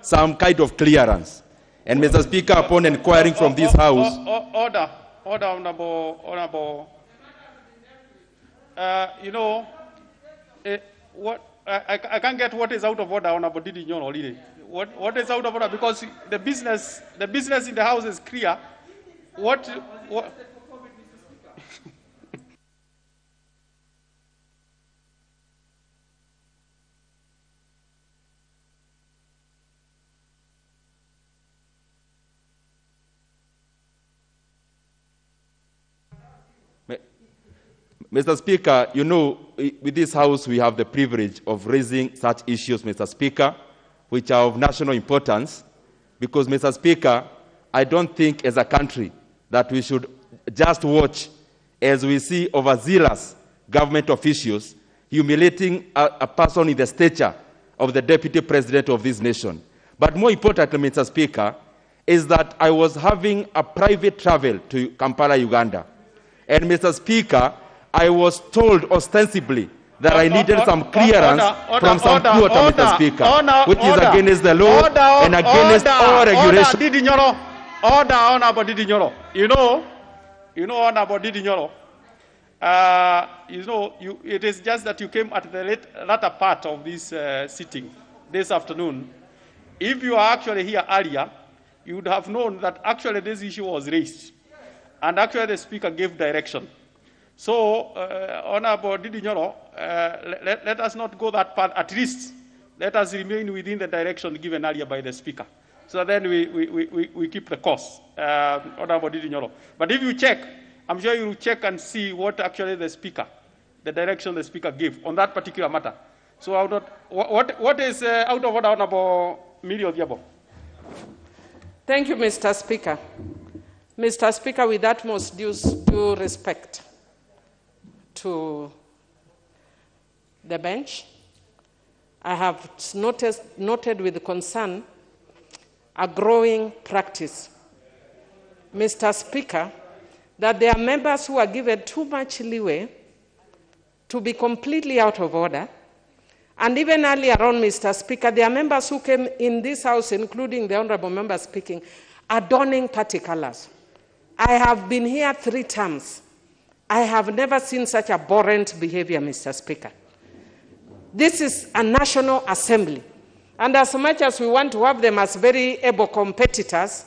Some kind of clearance. And Mr. Speaker, upon inquiring from this House, Order, order, honorable, honorable. Uh, you know, eh, what, I, I can't get what is out of order, honorable Ndindi Nyoro, really. What, what is out of order? Because the business, the business in the house is clear. What, what? Mr. Speaker, you know, with this House, we have the privilege of raising such issues, Mr. Speaker, which are of national importance. Because, Mr. Speaker, I don't think as a country that we should just watch as we see overzealous government officials humiliating a, a person in the stature of the deputy president of this nation. But more importantly, Mr. Speaker, is that I was having a private travel to Kampala, Uganda. And Mr. Speaker, I was told ostensibly that I needed some clearance order, order, from some order, quota, order, Mr. Speaker, order, which is against the law Order, and against order, all regulations. Order, Ndindi Nyoro. Order, Honorable Ndindi Nyoro. You know, you know, Honorable Ndindi Nyoro. Uh, you know, you, it is just that you came at the late, latter part of this uh, sitting this afternoon. If you are actually here earlier, you would have known that actually this issue was raised. And actually the speaker gave direction. So, uh, Honorable Ndindi Nyoro, uh, let, let us not go that far. At least, let us remain within the direction given earlier by the speaker. So then we, we, we- we, keep the course, uh, Honorable Ndindi Nyoro. But if you check, I'm sure you will check and see what actually the speaker, the direction the speaker gave on that particular matter. So I would not, what, what- is uh, out of order, Honorable Millie Odhiambo? Thank you, Mr. Speaker. Mr. Speaker, with utmost due respect to the bench, I have noticed, noted with concern a growing practice. Mr. Speaker, that there are members who are given too much leeway to be completely out of order. And even earlier on, Mr. Speaker, there are members who came in this House, including the Honorable Member speaking, adorning party colors. I have been here three times. I have never seen such abhorrent behavior, Mr. Speaker. This is a national assembly. And as much as we want to have them as very able competitors,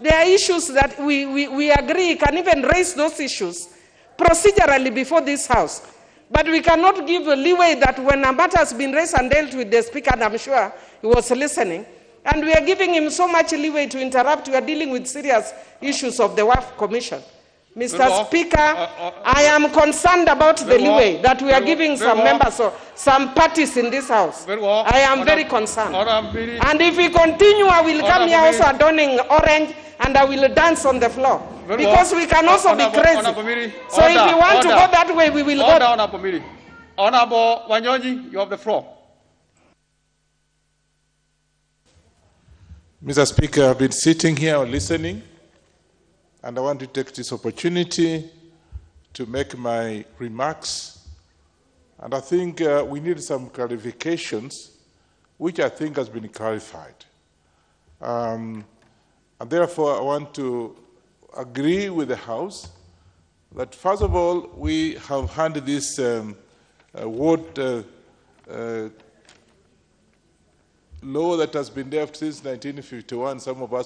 there are issues that we, we, we agree can even raise those issues procedurally before this House. But we cannot give a leeway that when a matter has been raised and dealt with the Speaker, and I'm sure he was listening, and we are giving him so much leeway to interrupt, we are dealing with serious issues of the WAF Commission. Mr. Very. Speaker, Uh, uh, I am concerned about the Very well. leeway that we are giving Very some members or some parties in this House. I am Order- very concerned. Order, And if we continue, I will come here also Millie. adorning orange and I will dance on the floor. Very because well. we can also be crazy. Honorable Millie. So if Order, we want to go that way, we will Order, go. Honorable Millie. Honorable Wanyonyi, you have the floor. Mr. Speaker, I've been sitting here listening, and I want to take this opportunity to make my remarks. And I think uh, we need some clarifications, which I think has been clarified. Um, and therefore, I want to agree with the House that, first of all, we have had this um, uh, uh, uh, law that has been there since 1951. Some of us